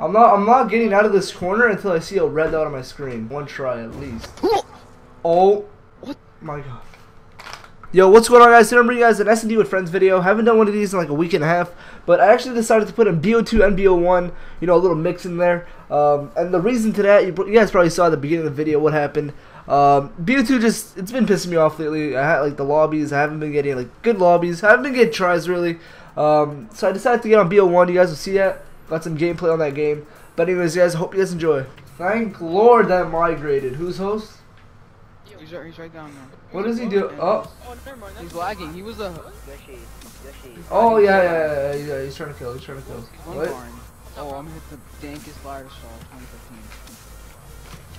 I'm not I'm not getting out of this corner until I see a red dot on my screen. One try at least. Oh What? my god. Yo, what's going on guys? Today I'm bringing you guys an S&D with Friends video. Haven't done one of these in like a week and a half, but I actually decided to put in BO2 and BO1, you know, a little mix in there. Um, and the reason to that, you, you guys probably saw at the beginning of the video what happened. Um, BO2 just, it's been pissing me off lately. I had like the lobbies, I haven't been getting like good lobbies, I haven't been getting tries really. Um, so I decided to get on BO1, you guys will see that. Got some gameplay on that game. But anyways, guys, hope you guys enjoy. Thank Lord that migrated. Who's host? He's right, he's right down there. What does he do? Oh, Oh, never mind. He's lagging. He was a Yoshi, Yoshi. oh yeah, yeah, yeah, yeah, yeah, he's trying to kill, he's trying to kill. What? Oh, I'm gonna hit the dankest fire shot 2015.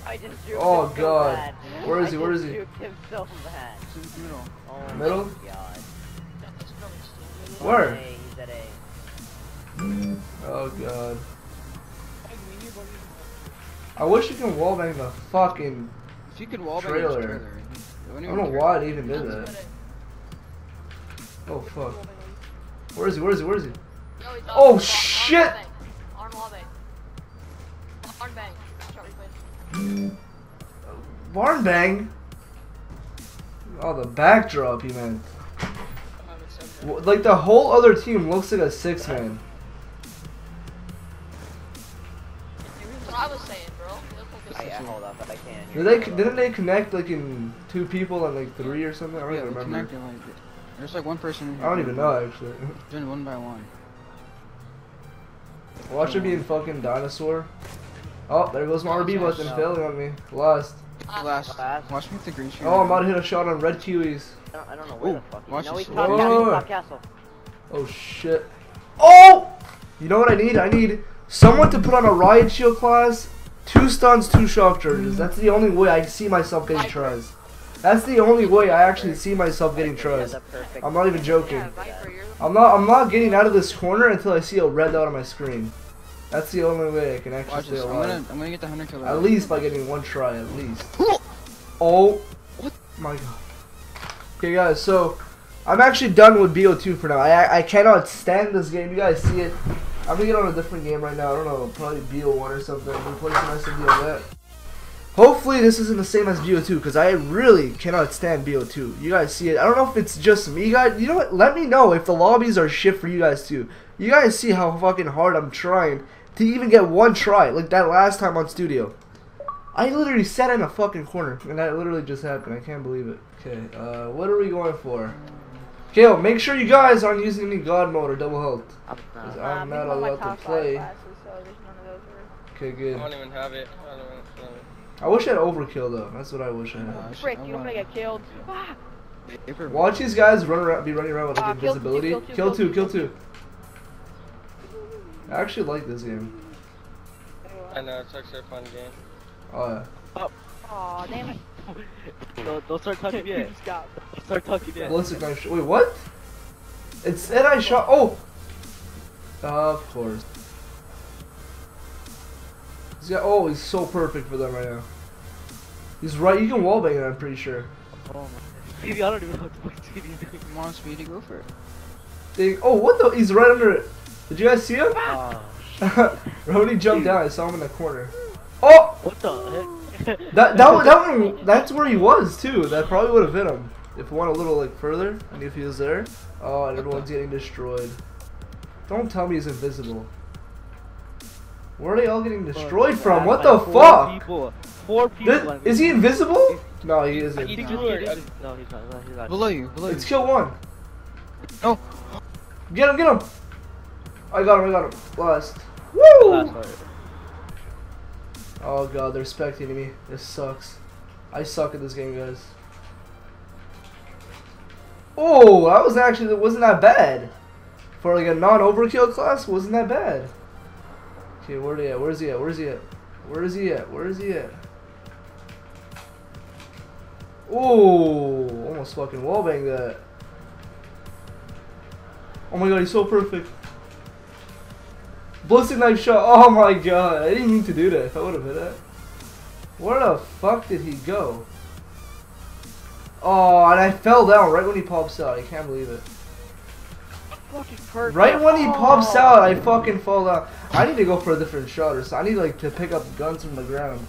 I just juked Oh, him so God. bad. Where is I he? Where just he? juked him so bad. This is brutal. Oh Middle? god. Where? A, he's at A. Oh god. I wish you can wallbang the fucking. If you could wallbang Trailer. trailer, I don't know why it even did that. Oh fuck. Where is he? Where is he? Where is he? Oh, shit! On wallbang. On bang. Barn bang. Oh, the backdrop, he meant. Like the whole other team looks like a six man. I was saying, bro. I, this. I hold up, but I can't. Did they? Didn't they connect like in two people and like three or something? I don't Yeah, even remember. connected like There's like one person in here. I don't even know actually. Doing one by one. Watch it being fucking dinosaur. Oh, there goes my RB button No. failing on me. Lost. Uh, last. Last. Watch me with the green shield. Oh, I'm about to hit a shot on red kiwis. I don't, I don't know where Ooh, the fuck he watch No, he's top Whoa, castle. whoa, whoa. Top castle. Oh shit. Oh! You know what I need? I need someone to put on a riot shield class, two stuns, two shock charges. That's the only way I see myself getting tries. That's the only way I actually see myself getting tries. I'm not even joking. Yeah, Viper, you're I'm not I'm not getting out of this corner until I see a red dot on my screen. That's the only way I can actually Watch stay this. I'm gonna, I'm gonna get the hunter killer. At least by getting one try, at least. Oh, What? my god. Okay, guys, so I'm actually done with BO2 for now. I I cannot stand this game. You guys see it. I'm gonna get on a different game right now. I don't know, probably BO1 or something. Replace some S&D on that. Hopefully this isn't the same as BO2 because I really cannot stand BO2. You guys see it. I don't know if it's just me, guys. You know what? Let me know if the lobbies are shit for you guys too. You guys see how fucking hard I'm trying to even get one try, like that last time on studio. I literally sat in a fucking corner, and that literally just happened. I can't believe it. Okay, uh, what are we going for? Kale, make sure you guys aren't using any god mode or double health. I'm 'cause not. I'm not allowed to play. Okay, good. I don't even have it. I don't even I wish I had overkill though. That's what I wish I Uh, had. I Frick, I you're gonna get killed. Ah, Watch these guys run around, be running around with like Ah, kill two, invisibility. kill two, Kill kill two, two, kill kill two. I actually like this game. I know it's actually a fun game. Oh yeah. oh damn it. Don't, don't start talking yet. Stop. Don't start talking yet. Ballistic knife. Sh- Wait, what? It said I shot. Oh. Of course. He's got. Oh, he's so perfect for them right now. He's right. You can wallbang it. I'm pretty sure. Oh my. Maybe I don't even know what the fuck Speedy's doing. Come on, Speedy, go for it. They, oh, what the? He's right under it. Did you guys see him? Oh, Rody jumped down. I saw him in the corner. Oh, what the heck? that that one- that one. That's where he was too. That probably would have hit him if it went a little like further and if he was there. Oh, and everyone's getting destroyed. Don't tell me he's invisible. Where are they all getting destroyed from? What the Like four fuck? People. Four people. This, I mean. is he invisible? No, he He isn't. He threw just- it. he No, he's not. No, he's not. Below you, below you. Let's kill one. Oh. Get him, get him. I got him, I got him. Last. Last Woo! part. Oh god, they're spectating me. This sucks. I suck at this game, guys. Oh, that was actually that wasn't that bad. For like a non-overkill class, wasn't that bad. Okay, where he at? Where's he at? Where's he at? Where is he at? Where is he at? Oh, almost fucking wallbang that. Oh my god, he's so perfect. Ballistic knife shot. Oh my god, I didn't mean to do that. I would have hit that. Where the fuck did he go? Oh, and I fell down right when he pops out. I can't believe it. fucking perfect. Right when he pops Oh. out, I fucking fall down. I need to go for a different shot or so. I need like to pick up guns from the ground.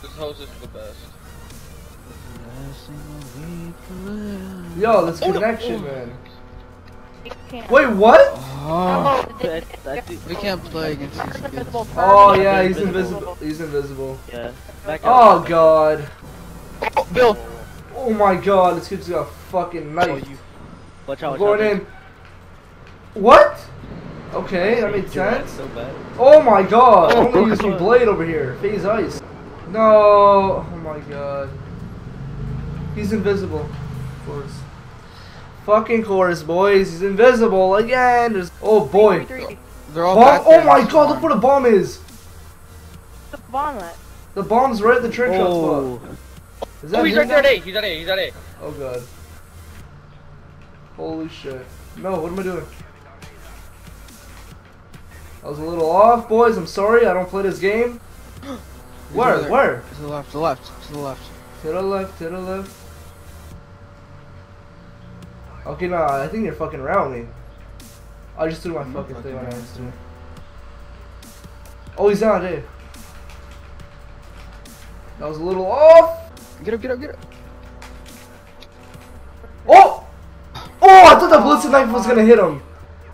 This house is the best. Yo, this Oh, connection, Oh. man. Wait, what? Oh, That, that's it. we can't play against these kids. Oh yeah, he's Invisible. invisible. He's invisible. Yeah. Oh god. Oh, Bill. Oh my god, this kid's got a fucking Oh, knife. you. Watch out. I'm Watch going out. in. What? Okay, that made sense. So bad. Oh my god, Oh, only using God. blade over here. Phase ice. No. Oh my god. He's invisible. Of course. Fucking course, boys. He's invisible again. There's, oh boy. Three, three. They're all Bomb. back Oh my god, look where the bomb is. The bomb at. The bomb's right at the trench shot Oh. spot. Is Oh, he's right there now? at A. He's at A. He's at A. Oh god. Holy shit. No, what am I doing? I was a little off, boys. I'm sorry. I don't play this game. Where? Where? To the left, to the left, to the left. To the left, to the left. Okay, no, I think you're fucking around me. I just threw my mm-hmm. I'm fucking thing fucking on accident. Oh, he's not there. That was a little off. Get up, get up, get up. Oh! Oh, I thought the ballistic knife was gonna hit him.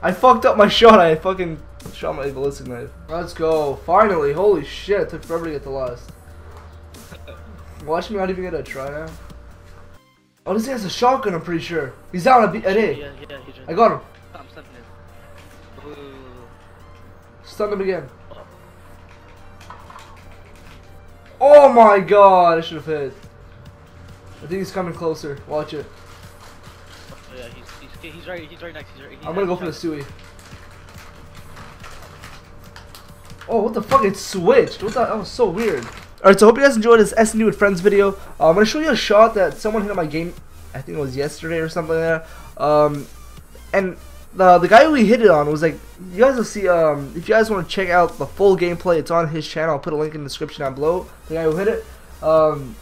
I fucked up my shot. I fucking shot my ballistic knife. Let's go. Finally. Holy shit. It took forever to get the last. Watch me not even get a try now. Oh, this guy has a shotgun, I'm pretty sure. He's down at, B- at A. Yeah, yeah, right. I got him. I'm in. Ooh. Stunned him again. Oh. oh my god, I should have hit. I think he's coming closer. Watch it. Oh, yeah, he's, he's, he's right. He's right next. He's right. He's I'm gonna go for the Sui. Oh, what the fuck? It switched. What the? That was so weird. Alright, so I hope you guys enjoyed this S&D with Friends video. Uh, I'm gonna show you a shot that someone hit on my game. I think it was yesterday or something like that. Um, and the the guy who he hit it on was like, you guys will see. Um, if you guys want to check out the full gameplay, it's on his channel. I'll put a link in the description down below. The guy who hit it. Um,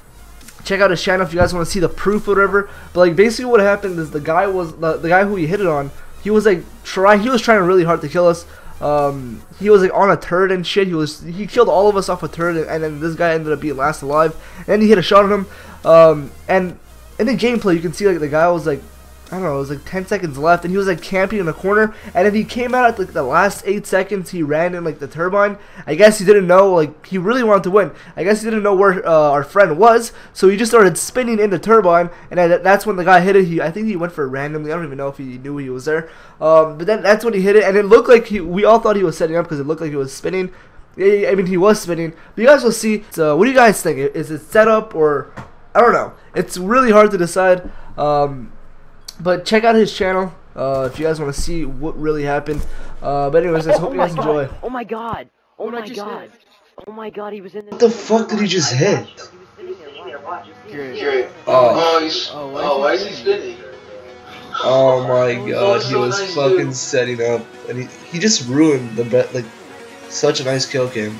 check out his channel if you guys want to see the proof or whatever. But like basically what happened is the guy was the, the guy who he hit it on. He was like try he was trying really hard to kill us. Um, he was like on a turret and shit. He was he killed all of us off a turret, and, then this guy ended up being last alive. And he hit a shot on him. Um, and in the gameplay, you can see like the guy was like I don't know, it was like 10 seconds left, and he was like camping in the corner. And if he came out at like the last eight seconds. He ran in like the turbine. I guess he didn't know, like he really wanted to win. I guess he didn't know where uh, our friend was, so he just started spinning in the turbine. And that's when the guy hit it. He, I think he went for randomly. I don't even know if he knew he was there. Um, but then that's when he hit it, and it looked like he. We all thought he was setting up because it looked like he was spinning. I mean, he was spinning. But you guys will see. So, what do you guys think? Is it set up or I don't know? It's really hard to decide. Um, but check out his channel uh, if you guys want to see what really happened. Uh, but anyways, I hope you my guys enjoy. Oh my god. Oh What my god. hit? Oh my god, he was in this. What the fuck did he just hit? He was sitting there. Why? Great. Oh, Oh, why is he spinning? oh my god, he was fucking setting up, and he, he just ruined the bet like such a nice kill cam.